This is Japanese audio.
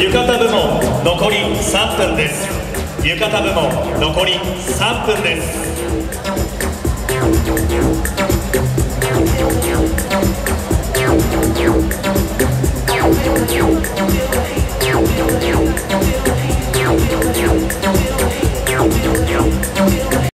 浴衣部門残り3分です。浴衣部門残り3分です。